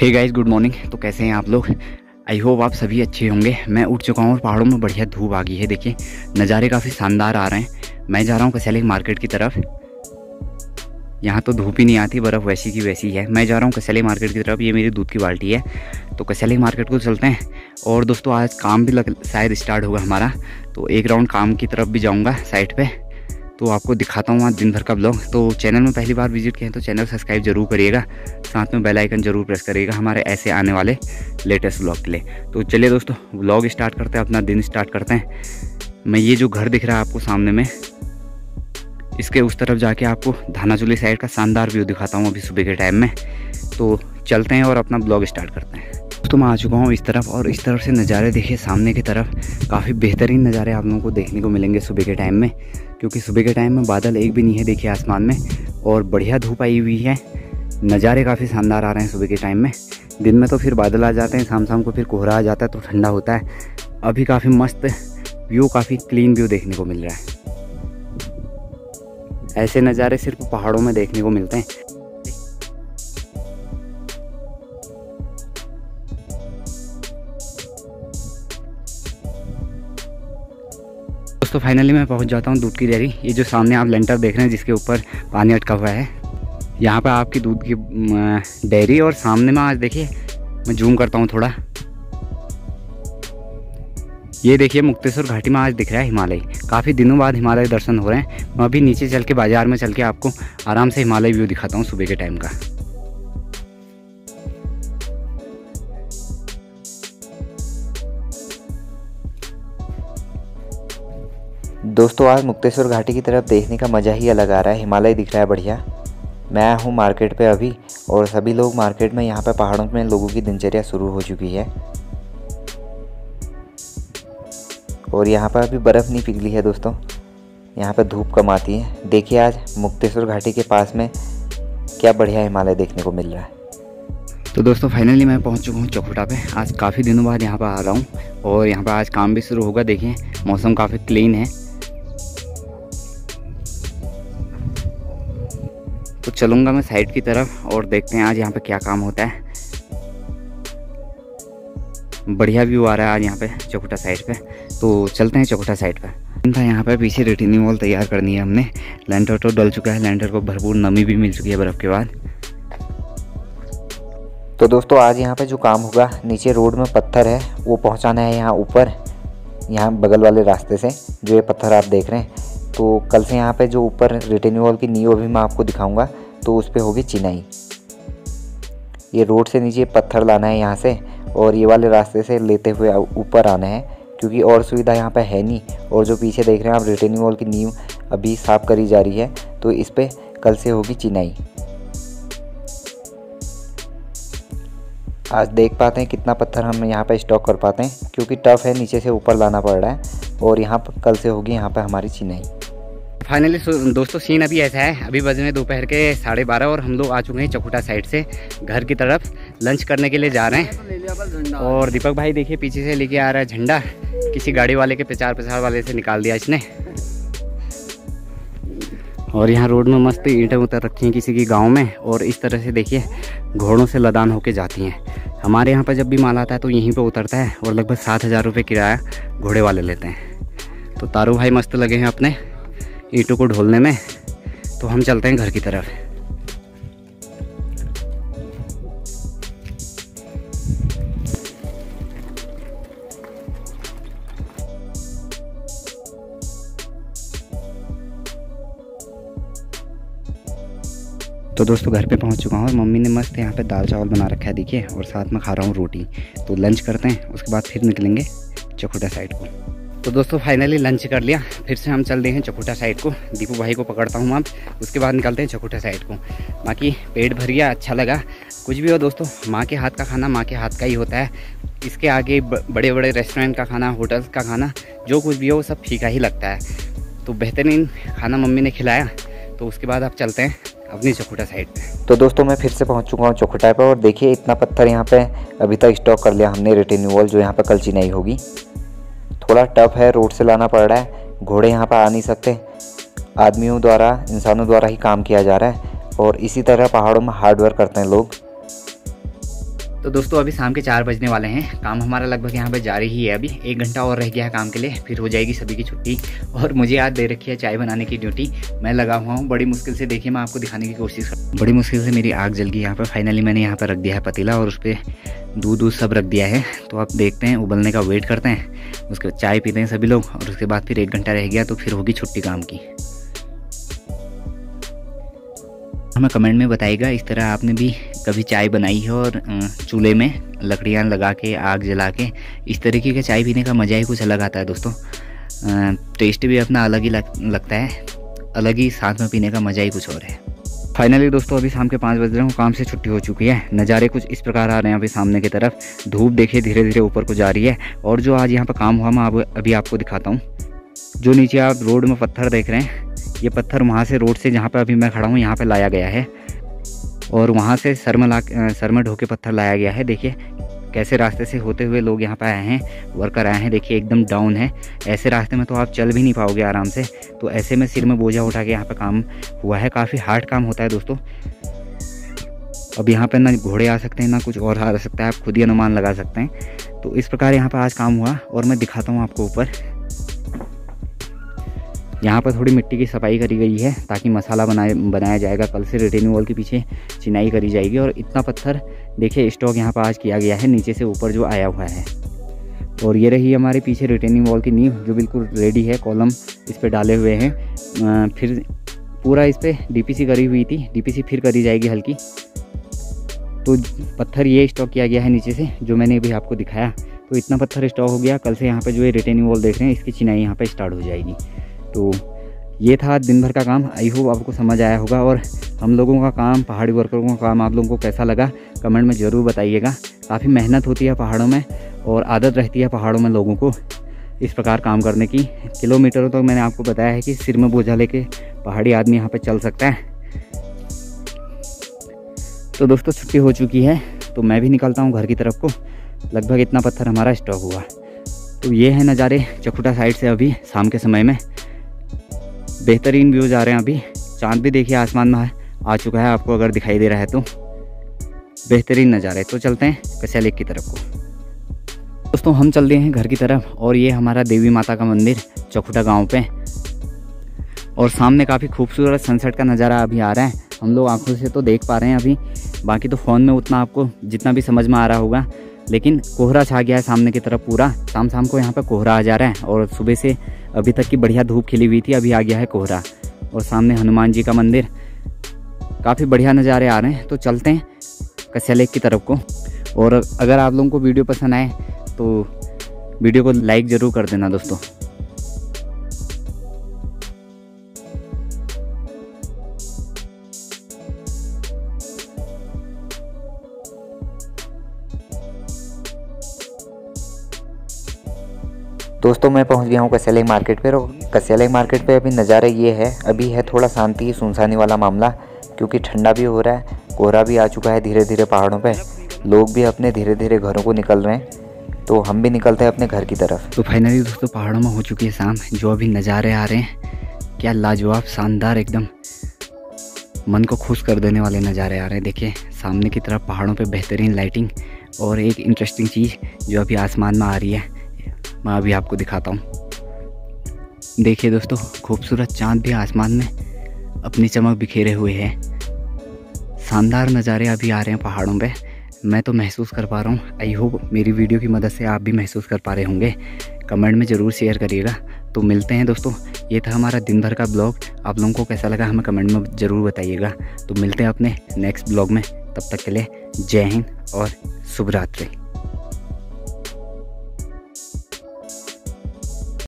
Hey guys good morning तो कैसे हैं आप लोग? आई होप आप सभी अच्छे होंगे। मैं उठ चुका हूँ और पहाड़ों में बढ़िया धूप आ गई है, देखिए। नज़ारे काफ़ी शानदार आ रहे हैं। मैं जा रहा हूँ कसैली मार्केट की तरफ़। यहाँ तो धूप ही नहीं आती, बर्फ़ वैसी की वैसी है। मैं जा रहा हूँ कसैली मार्केट की तरफ़। ये मेरी दूध की बाल्टी है। तो कसैली मार्केट को चलते हैं। और दोस्तों, आज काम भी लग शायद स्टार्ट होगा हमारा। तो एक राउंड काम की तरफ़ भी जाऊँगा साइड पर तो आपको दिखाता हूँ आज दिन भर का ब्लॉग तो चैनल में पहली बार विज़िट किए तो चैनल सब्सक्राइब ज़रूर करिएगा। साथ में बेल आइकन ज़रूर प्रेस करिएगा हमारे ऐसे आने वाले लेटेस्ट ब्लॉग के लिए। तो चलिए दोस्तों ब्लॉग स्टार्ट करते हैं, अपना दिन स्टार्ट करते हैं। मैं ये जो घर दिख रहा है आपको सामने में, इसके उस तरफ़ जाके आपको धानाचुली साइड का शानदार व्यू दिखाता हूँ अभी सुबह के टाइम में। तो चलते हैं और अपना ब्लॉग स्टार्ट करते हैं। तो मैं आ चुका हूँ इस तरफ़ और इस तरफ़ से नज़ारे देखिए, सामने की तरफ़ काफ़ी बेहतरीन नज़ारे आप लोगों को देखने को मिलेंगे सुबह के टाइम में, क्योंकि सुबह के टाइम में बादल एक भी नहीं है देखिए आसमान में और बढ़िया धूप आई हुई है। नज़ारे काफ़ी शानदार आ रहे हैं सुबह के टाइम में। दिन में तो फिर बादल आ जाते हैं शाम शाम को फिर कोहरा आ जाता है तो ठंडा होता है। अभी काफ़ी मस्त व्यू, काफ़ी क्लीन व्यू देखने को मिल रहा है। ऐसे नज़ारे सिर्फ़ पहाड़ों में देखने को मिलते हैं। दोस्तों फाइनली मैं पहुँच जाता हूँ दूध की डेयरी। ये जो सामने आप लेंटर देख रहे हैं, जिसके ऊपर पानी अटका हुआ है, यहाँ पर आपकी दूध की डेयरी और सामने में आज देखिए, मैं जूम करता हूँ थोड़ा। ये देखिए, मुक्तेश्वर घाटी में आज दिख रहा है हिमालय। काफ़ी दिनों बाद हिमालय दर्शन हो रहे हैं। मैं अभी नीचे चल के, बाज़ार में चल के आपको आराम से हिमालय व्यू दिखाता हूँ सुबह के टाइम का। दोस्तों, आज मुक्तेश्वर घाटी की तरफ़ देखने का मज़ा ही अलग आ रहा है। हिमालय दिख रहा है बढ़िया। मैं हूँ मार्केट पे अभी, और सभी लोग मार्केट में यहाँ पे पहाड़ों में लोगों की दिनचर्या शुरू हो चुकी है। और यहाँ पर अभी बर्फ़ नहीं पिघली है दोस्तों। यहाँ पर धूप कम आती है। देखिए आज मुक्तेश्वर घाटी के पास में क्या बढ़िया हिमालय देखने को मिल रहा है। तो दोस्तों फाइनली मैं पहुँच चुका हूँ चौखुटा पे। आज काफ़ी दिनों बाद यहाँ पर आ रहा हूँ, और यहाँ पर आज काम भी शुरू होगा। देखिए, मौसम काफ़ी क्लीन है। चलूँगा मैं साइड की तरफ़ और देखते हैं आज यहाँ पे क्या काम होता है। बढ़िया व्यू आ रहा है आज यहाँ पे चौकुटा साइड पे। तो चलते हैं चौकुटा साइड पे था यहाँ पे पीछे रिटिनी वॉल तैयार करनी है हमने। लैंडर तो डल चुका है लैंडर को भरपूर नमी भी मिल चुकी है बर्फ़ के बाद। तो दोस्तों, आज यहाँ पे जो काम होगा, नीचे रोड में पत्थर है, वो पहुँचाना है यहाँ ऊपर, यहाँ बगल वाले रास्ते से, जो ये पत्थर आप देख रहे हैं। तो कल से यहाँ पे जो ऊपर रिटेन वॉल की नींव अभी मैं आपको दिखाऊँगा। तो उस पर होगी चिनाई। ये रोड से नीचे पत्थर लाना है यहाँ से और ये वाले रास्ते से लेते हुए ऊपर आना है क्योंकि और सुविधा यहाँ पर है नहीं और जो पीछे देख रहे हैं आप रिटेनिंग वॉल की नींव अभी साफ़ करी जा रही है तो इस पर कल से होगी चिनाई। आज देख पाते हैं कितना पत्थर हम यहाँ पर स्टॉक कर पाते हैं, क्योंकि टफ़ है नीचे से ऊपर लाना पड़ रहा है और यहाँ पर कल से होगी यहाँ पर हमारी चिनाई। फाइनली दोस्तों सीन अभी ऐसा है। अभी बज रहे दोपहर के साढ़े बारह और हम लोग आ चुके हैं चकुटा साइड से घर की तरफ़। लंच करने के लिए जा रहे हैं। और दीपक भाई देखिए, पीछे से लेके आ रहा है झंडा। किसी गाड़ी वाले के प्रचार प्रसार वाले से निकाल दिया इसने। और यहाँ रोड में मस्त ईंटें उतर रखी हैं किसी की गाँव में। और इस तरह से देखिए, घोड़ों से लदान होके जाती हैं। हमारे यहाँ पर जब भी माल आता है तो यहीं पर उतरता है और लगभग सात हज़ार रुपये किराया घोड़े वाले लेते हैं। तो तारू भाई मस्त लगे हैं अपने। ईंटों को ढोलने में तो हम चलते हैं घर की तरफ़। तो दोस्तों, घर पे पहुँच चुका हूँ और मम्मी ने मस्त यहाँ पे दाल चावल बना रखा है, देखिए, और साथ में खा रहा हूँ रोटी। तो लंच करते हैं, उसके बाद फिर निकलेंगे चकोटा साइड को। तो दोस्तों फाइनली लंच कर लिया। फिर से हम चल रहे हैं चकोटा साइड को। दीपू भाई को पकड़ता हूँ अब। उसके बाद निकलते हैं चकोटा साइड को। बाकी पेट भर गया अच्छा लगा। कुछ भी हो दोस्तों, माँ के हाथ का खाना माँ के हाथ का ही होता है। इसके आगे बड़े बड़े रेस्टोरेंट का खाना होटल्स का खाना, जो कुछ भी हो, वो सब फीका ही लगता है। तो बेहतरीन खाना मम्मी ने खिलाया। तो उसके बाद आप चलते हैं अपनी चौखुटा साइड पे। तो दोस्तों, मैं फिर से पहुँच चुका हूँ चौखुटा पर और देखिए, इतना पत्थर यहाँ पे अभी तक स्टॉक कर लिया हमने रिटेन वॉल जो यहाँ पर कल चिनाई होगी। थोड़ा टफ है, रोड से लाना पड़ रहा है। घोड़े यहाँ पर आ नहीं सकते। आदमियों द्वारा, इंसानों द्वारा ही काम किया जा रहा है और इसी तरह पहाड़ों में हार्डवर्क करते हैं लोग। तो दोस्तों, अभी शाम के चार बजने वाले हैं। काम हमारा लगभग यहाँ पर जारी ही है। अभी एक घंटा और रह गया है काम के लिए, फिर हो जाएगी सभी की छुट्टी। और मुझे याद दे रखी है चाय बनाने की ड्यूटी मैं लगा हुआ हूँ। बड़ी मुश्किल से देखिए, मैं आपको दिखाने की कोशिश कर बड़ी मुश्किल से मेरी आग जल गई यहाँ पर। फाइनली मैंने यहाँ पर रख दिया है पतीला और उस पर दूध दूध सब रख दिया है। तो आप देखते हैं, उबलने का वेट करते हैं। उसके बाद चाय पीते हैं सभी लोग और उसके बाद फिर एक घंटा रह गया तो फिर होगी छुट्टी काम की। हमें कमेंट में बताइएगा इस तरह आपने भी कभी चाय बनाई है और चूल्हे में लकड़ियाँ लगा के आग जला के इस तरीके का चाय पीने का मज़ा ही कुछ अलग आता है दोस्तों। टेस्ट भी अपना अलग ही लग, लगता है अलग ही साथ में पीने का मज़ा ही कुछ और है। फाइनली दोस्तों अभी शाम के पाँच बज रहे हैं काम से छुट्टी हो चुकी है नज़ारे कुछ इस प्रकार आ रहे हैं अभी सामने की तरफ़ धूप देखिए धीरे धीरे ऊपर को जा रही है और जो आज यहाँ पर काम हुआ मैं अभी आपको दिखाता हूँ। जो नीचे आप रोड में पत्थर देख रहे हैं ये पत्थर वहाँ से रोड से जहाँ पर अभी मैं खड़ा हूँ, यहाँ पर लाया गया है। और वहाँ से सर में ला सर में ढोके पत्थर लाया गया है। देखिए, कैसे रास्ते से होते हुए लोग यहाँ पर आए हैं, वर्कर आए हैं। देखिए, एकदम डाउन है। ऐसे रास्ते में तो आप चल भी नहीं पाओगे आराम से। तो ऐसे में सिर में बोझा उठा के यहाँ पर काम हुआ है। काफ़ी हार्ड काम होता है दोस्तों। अब यहाँ पर ना घोड़े आ सकते हैं, ना कुछ और आ सकता है। आप खुद ही अनुमान लगा सकते हैं। तो इस प्रकार यहाँ पर आज काम हुआ और मैं दिखाता हूँ आपको ऊपर। यहाँ पर थोड़ी मिट्टी की सफ़ाई करी गई है ताकि मसाला बनाए, बनाया जाएगा। कल से रिटेनिंग वॉल के पीछे चिनाई करी जाएगी और इतना पत्थर, देखिए स्टॉक यहाँ पर आज किया गया है, नीचे से ऊपर जो आया हुआ है। और ये रही हमारे पीछे रिटेनिंग वॉल की नींव, जो बिल्कुल रेडी है कॉलम इस पर डाले हुए हैं। फिर पूरा इस पर डी करी हुई थी डीपीसी फिर करी जाएगी हल्की। तो पत्थर ये स्टॉक किया गया है नीचे से, जो मैंने अभी आपको दिखाया। तो इतना पत्थर स्टॉक हो गया, कल से यहाँ पे जो है रिटेनिंग वॉल देख रहे हैं, इसकी चिनाई यहाँ पे स्टार्ट हो जाएगी। तो ये था दिन भर का काम। आई होप आपको समझ आया होगा और हम लोगों का काम, पहाड़ी वर्करों का काम आप लोगों को कैसा लगा कमेंट में ज़रूर बताइएगा। काफ़ी मेहनत होती है पहाड़ों में और आदत रहती है पहाड़ों में लोगों को इस प्रकार काम करने की। किलोमीटरों तक तो मैंने आपको बताया है कि सिर में बोझा लेके पहाड़ी आदमी यहाँ पर चल सकता है। तो दोस्तों, छुट्टी हो चुकी है तो मैं भी निकलता हूँ घर की तरफ़ को। लगभग इतना पत्थर हमारा स्टॉक हुआ। तो ये है नज़ारे चकुटा साइड से अभी शाम के समय में। बेहतरीन व्यूज़ आ रहे हैं अभी। चाँद भी देखिए, आसमान में आ चुका है आपको अगर दिखाई दे रहा है तो। बेहतरीन नज़ारे। तो चलते हैं कसिया लेक की तरफ़ को। दोस्तों, हम चल रहे हैं घर की तरफ़ और ये हमारा देवी माता का मंदिर, चौखुटा गाँव पे। और सामने काफ़ी खूबसूरत सनसेट का नज़ारा अभी आ रहा है। हम लोग आँखों से तो देख पा रहे हैं अभी। बाकी तो फ़ोन में उतना आपको जितना भी समझ में आ रहा होगा। लेकिन कोहरा छा गया है सामने की तरफ़ पूरा। शाम शाम को यहाँ पर कोहरा आ जा रहा है और सुबह से अभी तक की बढ़िया धूप खिली हुई थी, अभी आ गया है कोहरा। और सामने हनुमान जी का मंदिर। काफ़ी बढ़िया नज़ारे आ रहे हैं तो चलते हैं कस्या लेक की तरफ़ को। और अगर आप लोगों को वीडियो पसंद आए तो वीडियो को लाइक ज़रूर कर देना दोस्तों। दोस्तों, मैं पहुँच गया हूँ कसेले मार्केट पर और कसेले मार्केट पे अभी नज़ारा ये है, अभी है थोड़ा शांति, सुनसानी वाला मामला, क्योंकि ठंडा भी हो रहा है, कोहरा भी आ चुका है धीरे धीरे पहाड़ों पे। लोग भी अपने धीरे धीरे घरों को निकल रहे हैं तो हम भी निकलते हैं अपने घर की तरफ़। तो फाइनली दोस्तों, पहाड़ों में हो चुकी है शाम, जो अभी नज़ारे आ रहे हैं, क्या लाजवाब, शानदार एकदम। मन को खुश कर देने वाले नज़ारे आ रहे हैं। देखिए, सामने की तरफ़ पहाड़ों पे बेहतरीन लाइटिंग और एक इंटरेस्टिंग चीज़ जो अभी आसमान में आ रही है मैं अभी आपको दिखाता हूँ। देखिए दोस्तों, खूबसूरत चाँद भी आसमान में अपनी चमक बिखेरे हुए है। शानदार नज़ारे अभी आ रहे हैं पहाड़ों पे। मैं तो महसूस कर पा रहा हूँ। आई होप मेरी वीडियो की मदद से आप भी महसूस कर पा रहे होंगे। कमेंट में ज़रूर शेयर करिएगा। तो मिलते हैं दोस्तों। ये था हमारा दिन भर का ब्लॉग। आप लोगों को कैसा लगा हमें कमेंट में ज़रूर बताइएगा। तो मिलते हैं अपने नेक्स्ट ब्लॉग में। तब तक के लिए जय हिंद और शुभ रात्रि